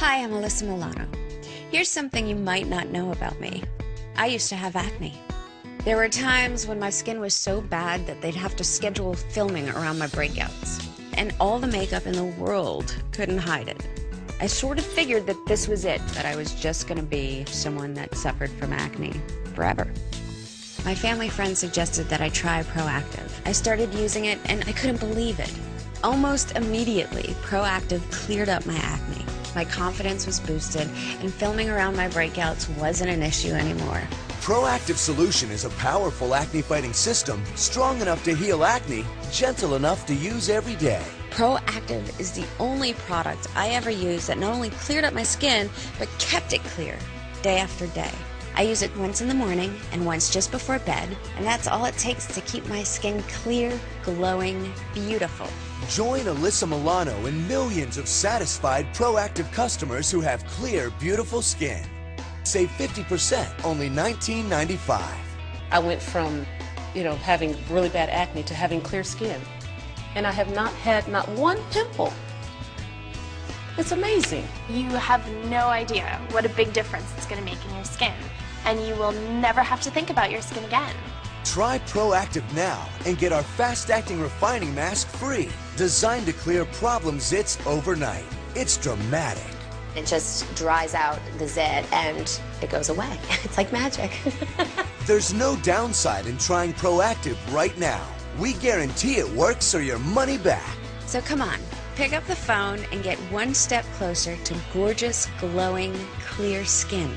Hi, I'm Alyssa Milano. Here's something you might not know about me. I used to have acne. There were times when my skin was so bad that they'd have to schedule filming around my breakouts. And all the makeup in the world couldn't hide it. I sort of figured that this was it, that I was just gonna be someone that suffered from acne forever. My family friend suggested that I try Proactiv. I started using it and I couldn't believe it. Almost immediately, Proactiv cleared up my acne. My confidence was boosted, and filming around my breakouts wasn't an issue anymore. Proactiv Solution is a powerful acne fighting system, strong enough to heal acne, gentle enough to use every day. Proactiv is the only product I ever used that not only cleared up my skin, but kept it clear day after day. I use it once in the morning and once just before bed, and that's all it takes to keep my skin clear, glowing, beautiful. Join Alyssa Milano and millions of satisfied Proactiv customers who have clear, beautiful skin. Save 50%, only $19.95. I went from, you know, having really bad acne to having clear skin. And I have not had not one pimple. It's amazing. You have no idea what a big difference it's going to make in your skin, and you will never have to think about your skin again. Try Proactiv now and get our fast-acting refining mask free, designed to clear problem zits overnight. It's dramatic. It just dries out the zit and it goes away. It's like magic. There's no downside in trying Proactiv right now. We guarantee it works or your money back. So come on, pick up the phone and get one step closer to gorgeous, glowing, clear skin.